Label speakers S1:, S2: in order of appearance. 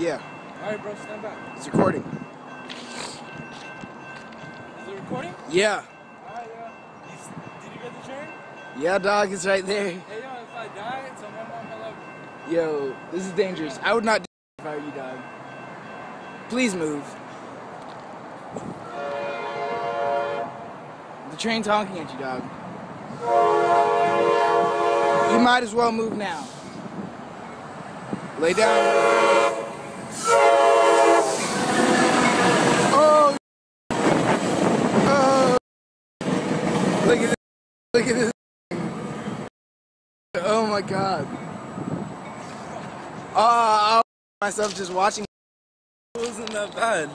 S1: Yeah,
S2: Alright, bro, stand back.
S1: it's recording.
S2: Is it recording?
S1: Yeah.
S2: Alright, yeah. You Did you get the train?
S1: Yeah, dog, it's right there.
S2: Hey, yo, if I die, tell my mom I love.
S1: Yo, this is dangerous. I would not do if I were you, dog. Please move. The train's honking at you, dog. You might as well move now. Lay down. Oh. Oh. Look at this. Look at this. Oh my god. Oh, myself just watching.
S2: It wasn't that bad.